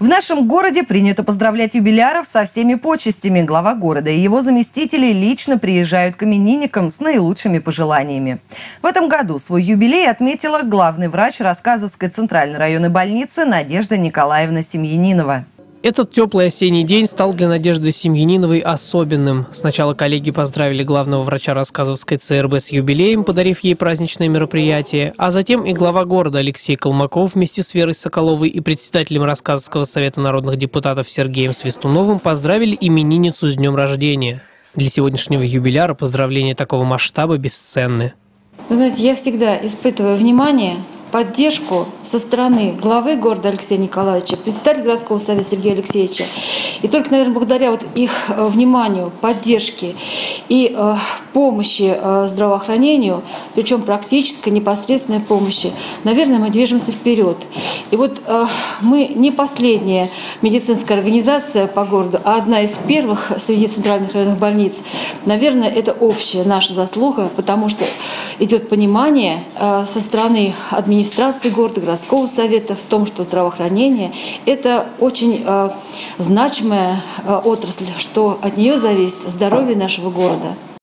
В нашем городе принято поздравлять юбиляров со всеми почестями. Глава города и его заместители лично приезжают к именинникам с наилучшими пожеланиями. В этом году свой юбилей отметила главный врач Рассказовской центральной районной больницы Надежда Николаевна Семьянинова. Этот теплый осенний день стал для Надежды Семьяниновой особенным. Сначала коллеги поздравили главного врача Рассказовской ЦРБ с юбилеем, подарив ей праздничное мероприятие, а затем и глава города Алексей Колмаков вместе с Верой Соколовой и председателем Рассказовского совета народных депутатов Сергеем Свистуновым поздравили именинницу с днем рождения. Для сегодняшнего юбиляра поздравления такого масштаба бесценны. Вы знаете, я всегда испытываю внимание поддержку со стороны главы города Алексея Николаевича, председателя городского совета Сергея Алексеевича. И только, наверное, благодаря вот их э, вниманию, поддержке и э, помощи э, здравоохранению, причем практической, непосредственной помощи, наверное, мы движемся вперед. И вот мы не последняя медицинская организация по городу, а одна из первых среди центральных районных больниц. Наверное, это общая наша заслуга, потому что идет понимание со стороны администрации, города, городского совета в том, что здравоохранение – это очень э, значимая э, отрасль, что от нее зависит здоровье нашего города.